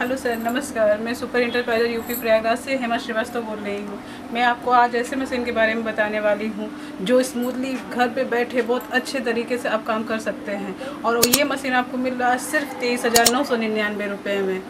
Hello sir नमस्कार। मैं super enterpriser UP Prayagraj से हेमा श्रीवास्तव बोल रही हूँ। मैं आपको आज ऐसे मशीन के बारे में बताने वाली हूँ जो स्मूथली घर पे बैठे बहुत अच्छे तरीके से आप काम कर सकते हैं। और ये मशीन आपको मिल रहा है सिर्फ़ तेईस हज़ार नौ सौ निन्यानवे रुपये में।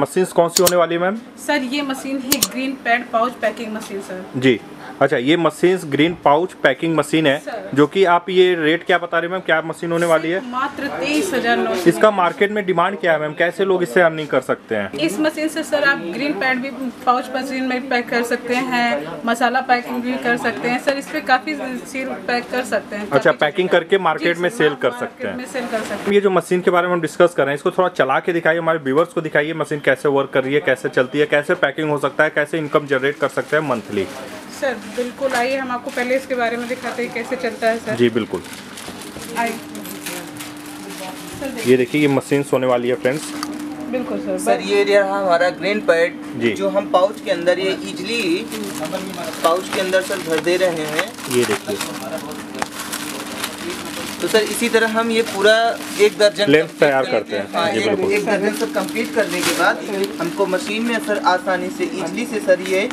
मशीन कौन सी होने वाली है मैम? सर ये मशीन है green pad pouch packing machine sir. जी। अच्छा ये machine green pouch packing machine है। जो कि आप ये रेट क्या बता रहे हैं मैम? क्या मशीन होने वाली है? मात्र तेईस हज़ार नौ इसका मार्केट में डिमांड क्या है मैम? कैसे लोग इससे अर्निंग कर सकते हैं? इस मशीन से सर आप ग्रीन पैड भी पाउच मशीन में पैक कर सकते हैं मसाला पैकिंग भी कर सकते हैं। सर इस पे काफ़ी सील पैक कर सकते हैं। अच्छा पैकिंग करके मार्केट में सेल कर सकते हैं। में सेल कर सकते हैं। ये जो मशीन के बारे में हम डिस्कस कर रहे हैं इसको थोड़ा चला के दिखाइए हमारे व्यूवर्स को दिखाइए मशीन कैसे वर्क कर रही है कैसे चलती है कैसे पैकिंग हो सकता है कैसे इनकम जनरेट कर सकते हैं मंथली सर बिल्कुल आइए हम आपको पहले इसके बारे में दिखाते हैं कैसे चलता है सर। जी बिल्कुल। ये देखिए ये मशीन होने वाली है फ्रेंड्स। बिल्कुल सर सर ये रहा हमारा ग्रीन पैड जो। हम पाउच के अंदर ये इजली पाउच के अंदर सर भर दे रहे हैं। ये देखिए। तो सर इसी तरह हम ये पूरा एक दर्जन complete तैयार करते हैं। हाँ, जी, एक, बिल्कुल। एक दर्जन सर कंप्लीट करने के बाद हमको मशीन में सर आसानी से इजली से सर ये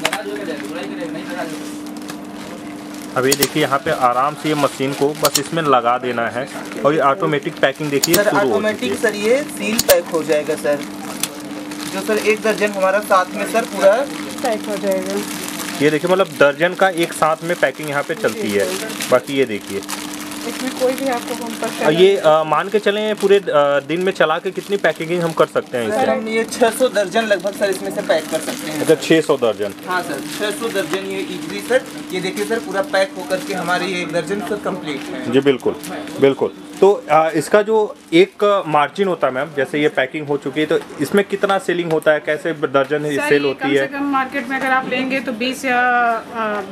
अब ये देखिए यहाँ पे आराम से ये मशीन को बस इसमें लगा देना है और ये ऑटोमेटिक पैकिंग देखिए सर ऑटोमेटिक सर ये सील पैक हो जाएगा सर। जो सर एक दर्जन हमारा साथ में सर पूरा पैक हो जाएगा। ये देखिए मतलब दर्जन का एक साथ में पैकिंग यहाँ पे चलती है। बाकी ये देखिए इसमें कोई भी आपको हम पर ये आ, मान के चले पूरे दिन में चला के कितनी पैकेजिंग हम कर सकते हैं सर हम ये 600 दर्जन लगभग सर इसमें से पैक कर सकते हैं। अच्छा छः सौ दर्जन। हाँ सर 600 दर्जन ये इजली सर। ये देखिए सर पूरा पैक होकर के हमारे ये एक दर्जन सर कंप्लीट है। जी बिल्कुल बिल्कुल। तो आ, इसका जो एक मार्जिन होता है मैम जैसे ये पैकिंग हो चुकी है तो इसमें कितना सेलिंग होता है? कैसे दर्जन सेल होती है? कम मार्केट में अगर आप लेंगे तो 20 या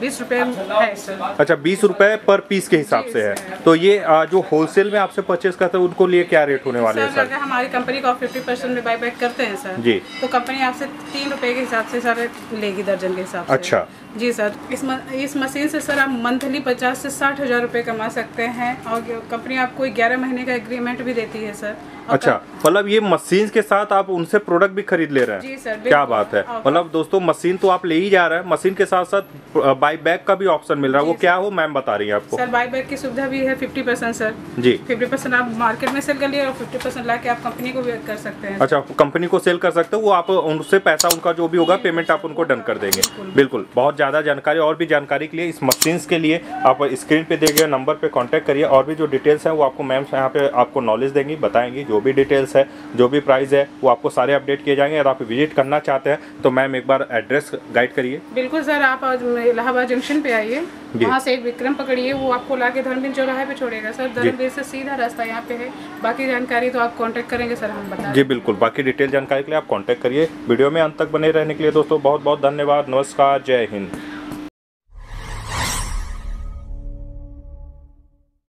बीस रुपए है सर अच्छा बीस रुपए पर पीस के हिसाब से है। तो ये जो होलसेल में आपसे परचेज करते हैं उनको लिए क्या रेट होने वाले हैं सर अगर हमारी कंपनी को फिफ्टी परसेंट में बाई बैक करते हैं सर जी। तो कंपनी आपसे तीन रुपए के हिसाब से सर लेगी दर्जन के हिसाब से। अच्छा। जी सर इस इस मशीन से सर आप मंथली पचास से साठ हज़ार रुपये कमा सकते हैं और कंपनी आपको ग्यारह महीने का एग्रीमेंट भी देती है सर अच्छा मतलब ये मशीन के साथ आप उनसे प्रोडक्ट भी खरीद ले रहे हैं? जी सर, क्या बात है। मतलब दोस्तों मशीन तो आप ले ही जा रहे हैं। मशीन के साथ साथ बाई बैक का भी ऑप्शन मिल रहा है। वो क्या हो मैम बता रही है आपको। सर बाई बैक की सुविधा भी है फिफ्टी परसेंट सर जी। फिफ्टी परसेंट आप मार्केट में सेल कर लिए और फिफ्टी परसेंट ला के आप कंपनी को भी कर सकते हैं अच्छा कंपनी को सेल कर सकते हो वो आप उनसे पैसा उनका जो भी होगा पेमेंट आप उनको डन कर देंगे। बिल्कुल। बहुत ज़्यादा जानकारी और भी जानकारी के लिए इस मशीन के लिए आप स्क्रीन पे दिए गए नंबर पे कांटेक्ट करिए और भी जो डिटेल्स हैं वो आपको मैम यहाँ पे आपको नॉलेज देंगी बताएँगी जो भी डिटेल्स है जो भी प्राइस है वो आपको सारे अपडेट किए जाएँगे। अगर आप विज़िट करना चाहते हैं तो मैम एक बार एड्रेस गाइड करिए। बिल्कुल सर आप इलाहाबाद जंक्शन पे आइए। वहाँ से एक विक्रम पकड़िए वो आपको लाके धर्मवीर चौराहे पे छोड़ेगा। सर धर्मवीर से सीधा रास्ता यहाँ पे है। बाकी जानकारी तो आप कॉन्टेक्ट करेंगे सर हम बता जी बिल्कुल। बाकी डिटेल जानकारी के लिए आप कॉन्टेक्ट करिए। वीडियो में अंत तक बने रहने के लिए दोस्तों बहुत बहुत धन्यवाद। नमस्कार। जय हिंद।